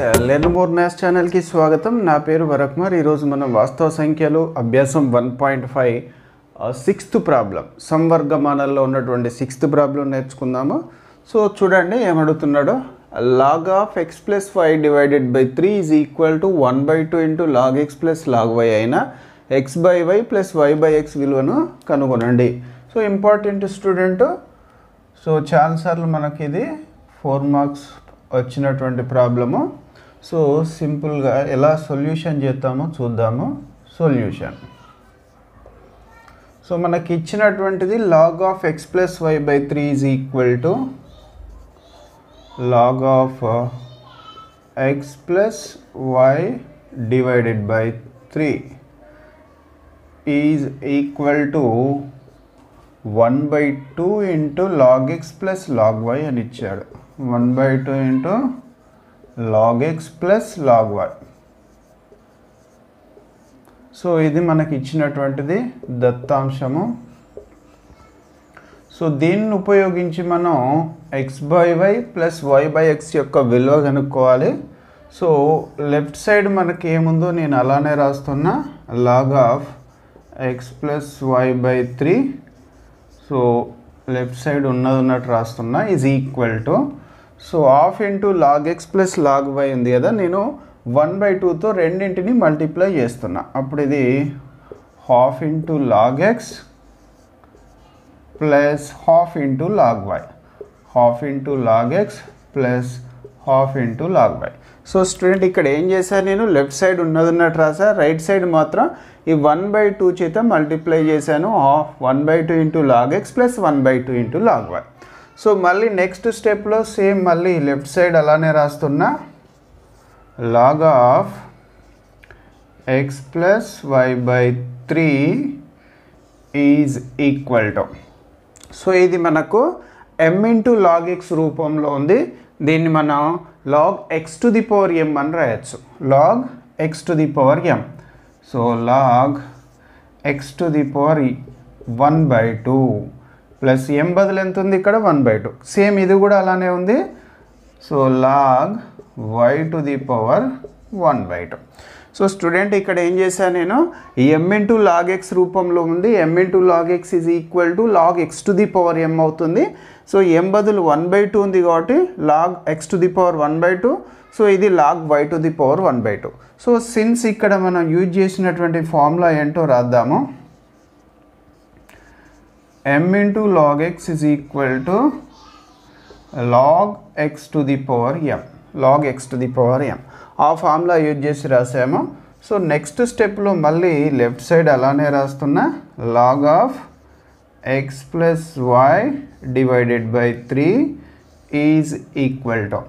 Learn more ఛానల్కి స్వాగతం. నా పేరు వరకుమార్ ఈరోజు మనం వాస్తవ సంఖ్యలు అభ్యాసం one point five sixth problem. సంవర్గమానాల్లో ఉన్నటువంటి సిక్స్త్ ప్రాబ్లం నేర్చుకుందాము. సో చూడండి ఏమడుగుతున్నాడో? Log of x plus five divided by three is equal to one by two into log x plus log y అయినా x by y plus y by x విలువను కనుగొనండి. So important student. So చాలాసార్లు మనకి ఇది four marks వచ్చినటువంటి problem. So సింపుల్గా ఎలా solution చేద్దామో చూద్దాము. సొల్యూషన్. సో మనకి ఇచ్చినటువంటిది log of x plus y by three is equal to log of x plus y divided by three is equal to one by two into log x plus log y అని ఇచ్చాడు. One by two into log x plus log y so ఇది మనకి ఇచ్చినటువంటిది దత్తాంశము. సో దీన్ని ఉపయోగించి మనం x by y plus y by x యొక్క విలువ కనుక్కోవాలి. సో లెఫ్ట్ సైడ్ మనకి ఏముందో నేను అలానే రాస్తున్నా. Log of x plus y by three so left side ఉన్నది ఉన్నట్టు రాస్తున్నా. Is equal to so half into log x plus log y ఉంది కదా నేను వన్ బై టూతో రెండింటిని మల్టిప్లై చేస్తున్నా. అప్పుడు ఇది half into log x plus half into log y half into log x plus half into log y so student ఇక్కడ ఏం చేశాను నేను? లెఫ్ట్ సైడ్ ఉన్నది ఉన్నట్టు రాసా రైట్ సైడ్ మాత్రం ఈ వన్ బై టూ చేత మల్టిప్లై చేశాను. Half one by two into log x plus one by two into log y so మళ్ళీ నెక్స్ట్ స్టెప్లో సేమ్ మళ్ళీ లెఫ్ట్ సైడ్ అలానే రాస్తున్నా. Log of x plus y by three is equal to so ఇది మనకు ఎమ్ into log x రూపంలో ఉంది. దీన్ని మనం log x to the power m అని రాయొచ్చు. Log x to the power m so log x to the power one by two plus m బదులు ఎంత ఉంది ఇక్కడ? One by two. సేమ్ ఇది కూడా అలానే ఉంది. So log y to the power one by two. So student ఇక్కడ ఏం చేశాను నేను? ఎం ఇంటూ లాగ్ ఎక్స్ రూపంలో ఉంది. M into log x is equal to log x to the power m అవుతుంది. సో ఎం బదులు వన్ బై టూ ఉంది కాబట్టి log x to the power one by two. So ఇది log y to the power one by two. So since ఇక్కడ మనం use చేసినటువంటి formula ఏంటో రాద్దాము. M into log x is equal to log x to the power m log x to the power m ఆ formula use చేసి రాసాము. So next స్టెప్లో మళ్ళీ లెఫ్ట్ సైడ్ అలానే రాస్తున్నా log of x plus y divided by three is equal to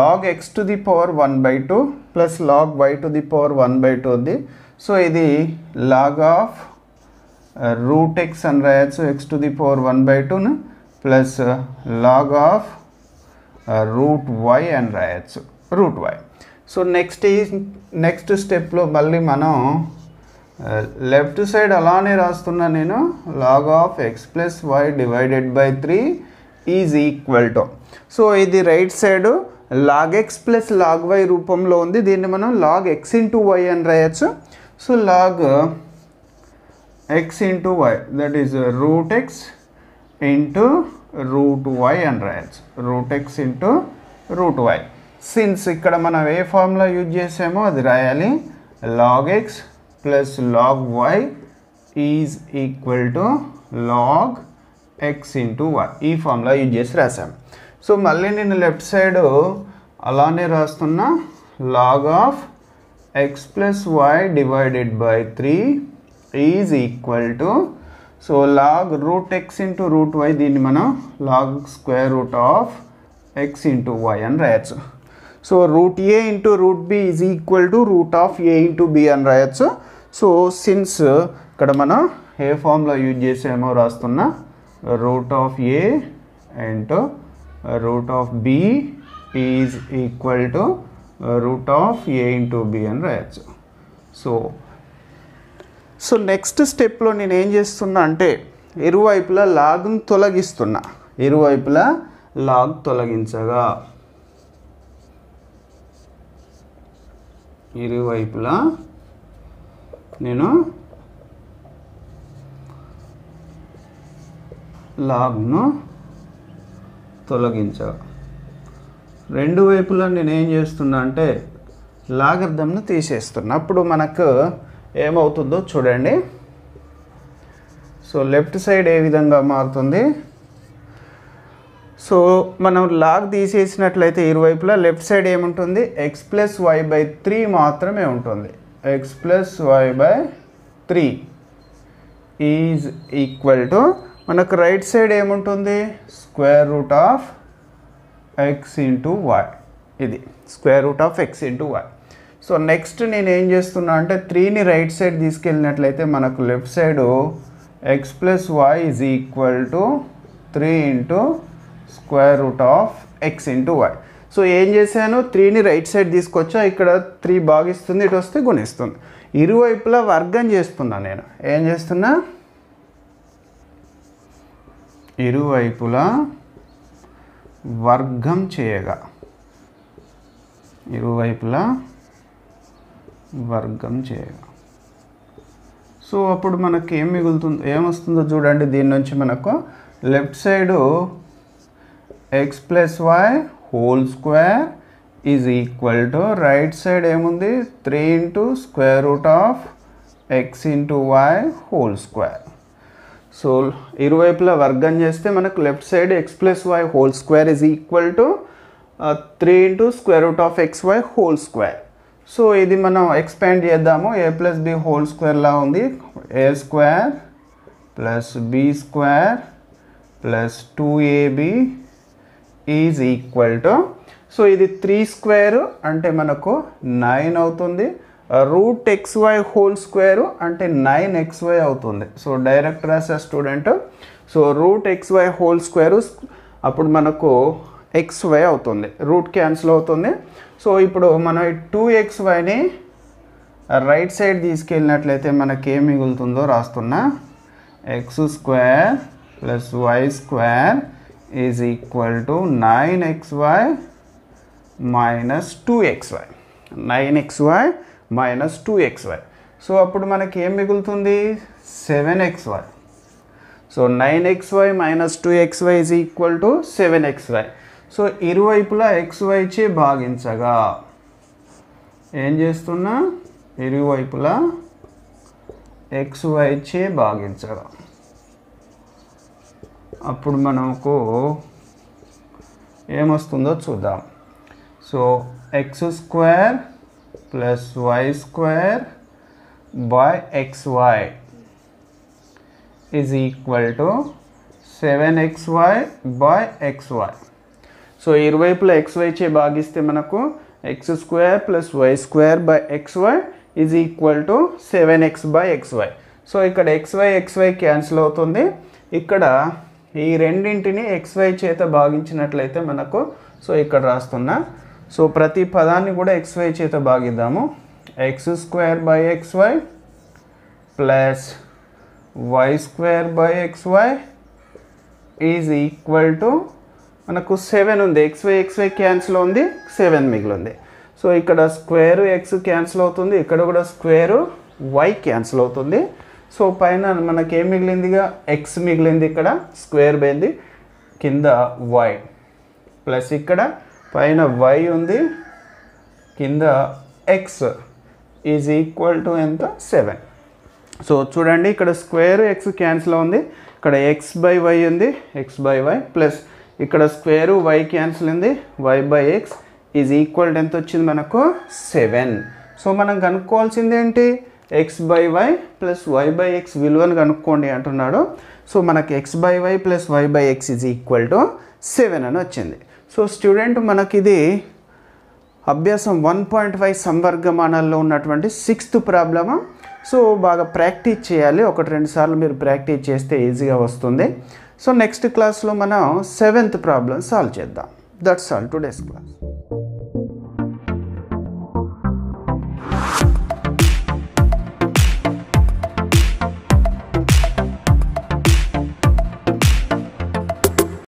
log x to the power one by two plus log y to the power one by two ఉంది. So ఇది log of root x అని రాయొచ్చు x to the power one by టూను plus log of root y అని రాయొచ్చు root y so next ఈ next స్టెప్లో మళ్ళీ మనం లెఫ్ట్ సైడ్ అలానే రాస్తున్నా నేను log of x plus y divided by three is equal to so ఇది right side log x plus log y రూపంలో ఉంది. దీన్ని మనం లాగ్ ఎక్స్ ఇంటూ వై అని రాయొచ్చు so log x into y that is root x into root y అని రాయచ్చు root x into root y since ఇక్కడ మనం ఏ ఫార్ములా యూజ్ చేసామో అది రాయాలి. Log x plus log y is equal to log x into y ఈ formula use చేసి రాసాం సో మళ్ళీ నేను లెఫ్ట్ సైడ్ అలానే రాస్తున్నా. Log of x plus y divided by three is equal to so log root x into root y దీన్ని మనం log square root of x into y అని రాయొచ్చు. So root a into root b is equal to root of a into b అని రాయొచ్చు. So since ఇక్కడ మనం ఏ ఫామ్లో use చేసామో రాస్తున్న root of a into root of b is equal to root of a into b అని రాయొచ్చు. So so next స్టెప్లో నేను ఏం చేస్తున్నా అంటే ఇరువైపులా లాగ్ను తొలగిస్తున్నా. ఇరువైపులా లాగ్ తొలగించగా ఇరువైపులా నేను లాగ్ను తొలగించగా. రెండు వైపులా నేను ఏం చేస్తున్నా అంటే లాగర్థంను తీసేస్తున్నా. అప్పుడు మనకు ఏమవుతుందో చూడండి. సో లెఫ్ట్ సైడ్ ఏ విధంగా మారుతుంది? సో మనం లాగ్ తీసేసినట్లయితే ఇరువైపులా లెఫ్ట్ సైడ్ ఏముంటుంది? X plus y by three మాత్రమే ఉంటుంది. X plus y by three is equal to మనకు రైట్ సైడ్ ఏముంటుంది? Square root of x into y ఇది. Square root of x into y so next నేను ఏం చేస్తున్నా అంటే త్రీని రైట్ సైడ్ తీసుకెళ్ళినట్లయితే మనకు left side x plus y is equal to three into square root of x into y so ఏం చేశాను? త్రీని రైట్ సైడ్ తీసుకొచ్చా? ఇక్కడ త్రీ భాగిస్తుంది ఇటు వస్తే గుణిస్తుంది. ఇరువైపులా వర్గం చేస్తున్నా నేను. ఏం చేస్తున్నా? ఇరువైపులా వర్గం చేయగా. ఇరువైపులా వర్గం చేయగా. సో అప్పుడు మనకి ఏం మిగులుతుందో? ఏమొస్తుందో చూడండి. దీని నుంచి మనకు left side x plus y whole square is equal to right side ఏముంది? Three into square root of x into y whole square. So ఇరువైపులా వర్గం చేస్తే మనకు left side x plus y whole square is equal to three into square root of x y whole square. So ఇది మనం expand చేద్దాము. A plus b whole స్క్వేర్లా ఉంది. A square plus b square plus two AB is equal to so ఇది three square అంటే మనకు nine అవుతుంది. Root x y whole square అంటే నైన్ ఎక్స్ వై అవుతుంది. సో డైరెక్ట్ రాసే student so root x y whole square అప్పుడు మనకు x y అవుతుంది. రూట్ క్యాన్సిల్ అవుతుంది. సో ఇప్పుడు మనం టూ ఎక్స్ వైని రైట్ సైడ్ తీసుకెళ్ళినట్లయితే మనకి ఏం మిగులుతుందో రాస్తున్నా x square plus y square is equal to nine x y minus two x y nine x y minus two x y so అప్పుడు మనకి ఏం మిగులుతుంది? Seven x y so nine x y minus two x y is equal to seven x y so ఇరువైపులా x వైచే భాగించగా ఏం చేస్తున్నా? ఇరువైపులా ఎక్స్ వైచే భాగించగా. అప్పుడు మనకు ఏమొస్తుందో చూద్దాం. So x square plus y square by x y is equal to seven x y by x y so ఇరువైపులా ఎక్స్ వై చే భాగిస్తే మనకు x square plus y square by x y is equal to seven x by x y so ఇక్కడ x y x y cancel అవుతుంది. ఇక్కడ ఈ రెండింటిని X y చేత భాగించినట్లయితే మనకు సో ఇక్కడ రాస్తున్నా సో ప్రతి పదాన్ని కూడా ఎక్స్ వై చేత భాగిద్దాము. X square by x y plus y square by x y is equal to మనకు సెవెన్ ఉంది. X y x y cancel ఉంది. సెవెన్ మిగిలింది. సో ఇక్కడ స్క్వేర్ ఎక్స్ క్యాన్సిల్ అవుతుంది. ఇక్కడ కూడా స్క్వేర్ వై క్యాన్సిల్ అవుతుంది. సో పైన మనకి ఏం మిగిలిందిగా ఎక్స్ మిగిలింది ఇక్కడ. స్క్వేర్ పోయింది. కింద వై ప్లస్ ఇక్కడ పైన వై ఉంది. కింద ఎక్స్ ఈజ్ ఈక్వల్ టు ఎంత? సెవెన్ సో చూడండి. ఇక్కడ స్క్వేర్ ఎక్స్ క్యాన్సిల్ ఉంది. ఇక్కడ ఎక్స్ బై వై ఉంది. ఎక్స్ బై వై ప్లస్ ఇక్కడ స్క్వేరు వై క్యాన్సిల్ ఉంది y by x is equal ఎంత వచ్చింది మనకు? సెవెన్ సో మనం కనుక్కోవాల్సింది ఏంటి? X by y plus y by x విలువను కనుక్కోండి అంటున్నాడు. సో మనకి x by y plus y by x is equal to seven అని వచ్చింది. సో స్టూడెంట్ మనకి ఇది అభ్యాసం వన్ పాయింట్ ఫైవ్ సంవర్గమానాల్లో ఉన్నటువంటి సిక్స్త్ ప్రాబ్లమ్ సో బాగా ప్రాక్టీస్ చేయాలి. ఒకటి రెండు సార్లు మీరు ప్రాక్టీస్ చేస్తే ఈజీగా వస్తుంది. సో నెక్స్ట్ క్లాస్లో మనం సెవెంత్ ప్రాబ్లం సాల్వ్ చేద్దాం. That's all today's class